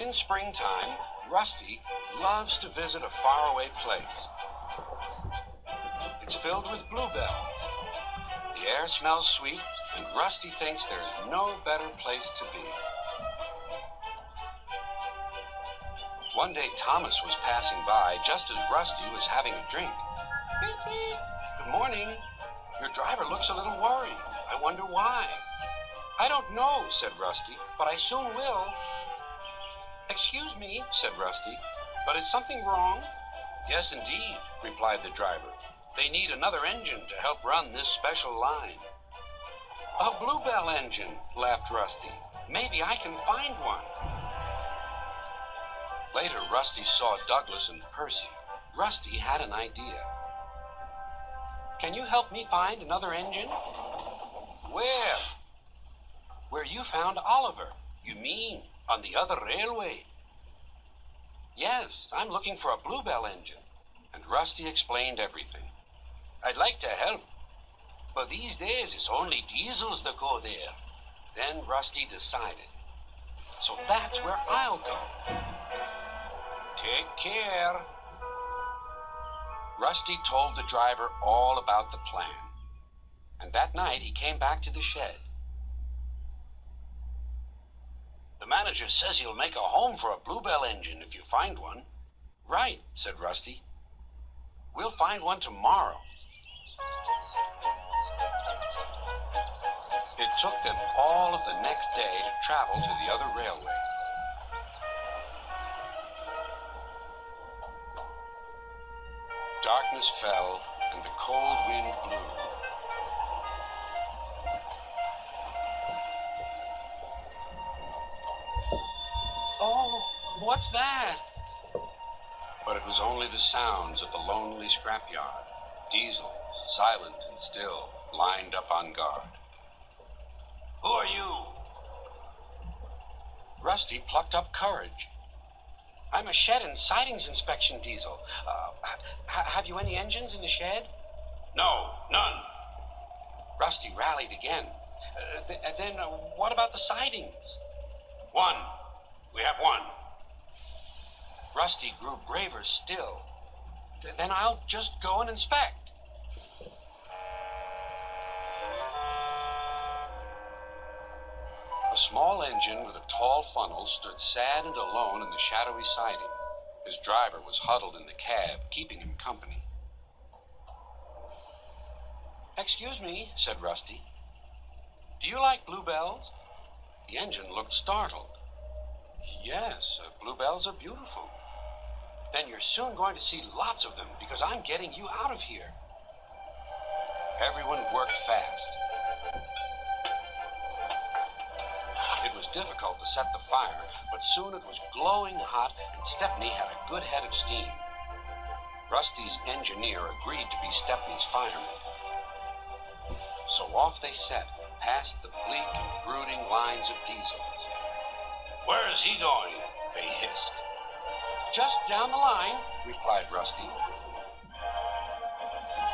In springtime, Rusty loves to visit a faraway place. It's filled with bluebell. The air smells sweet, and Rusty thinks there is no better place to be. One day, Thomas was passing by just as Rusty was having a drink. Beep, beep. Good morning. Your driver looks a little worried. I wonder why. I don't know, said Rusty, but I soon will. Excuse me, said Rusty, but is something wrong? Yes, indeed, replied the driver. They need another engine to help run this special line. A Bluebell engine, laughed Rusty. Maybe I can find one. Later, Rusty saw Douglas and Percy. Rusty had an idea. Can you help me find another engine? Where? Where you found Oliver. You mean on the other railway? Yes, I'm looking for a Bluebell engine. And Rusty explained everything. I'd like to help, but these days it's only diesels that go there. Then Rusty decided. So that's where I'll go. Take care. Rusty told the driver all about the plan. And that night he came back to the shed. The manager says he'll make a home for a Bluebell engine if you find one. Right, said Rusty. We'll find one tomorrow. It took them all of the next day to travel to the other railway. Darkness fell and the cold wind blew. What's that? But it was only the sounds of the lonely scrapyard. Diesels, silent and still, lined up on guard. Who are you? Rusty plucked up courage. I'm a shed and sidings inspection diesel. Uh, ha- have you any engines in the shed? No, none. Rusty rallied again. Uh, th- then uh, what about the sidings? One. We have one. Rusty grew braver still. Th- then I'll just go and inspect. A small engine with a tall funnel stood sad and alone in the shadowy siding. His driver was huddled in the cab, keeping him company. Excuse me, said Rusty. Do you like bluebells? The engine looked startled. Yes, uh, bluebells are beautiful. Then you're soon going to see lots of them because I'm getting you out of here. Everyone worked fast. It was difficult to set the fire, but soon it was glowing hot and Stepney had a good head of steam. Rusty's engineer agreed to be Stepney's fireman. So off they set, past the bleak and brooding lines of diesels. Where is he going? They hissed. Just down the line, replied Rusty.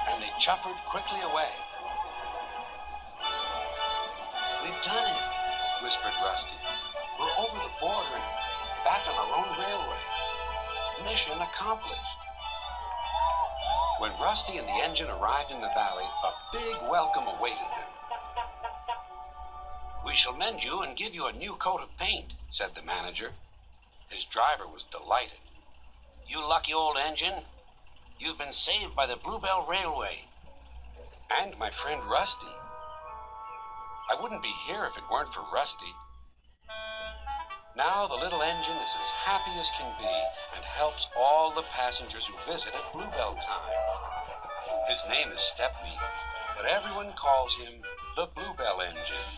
And they chuffered quickly away. We've done it, whispered Rusty. We're over the border and back on our own railway. Mission accomplished. When Rusty and the engine arrived in the valley, a big welcome awaited them. We shall mend you and give you a new coat of paint, said the manager. His driver was delighted. You lucky old engine. You've been saved by the Bluebell Railway. And my friend Rusty. I wouldn't be here if it weren't for Rusty. Now the little engine is as happy as can be and helps all the passengers who visit at Bluebell time. His name is Stepney, but everyone calls him the Bluebell Engine.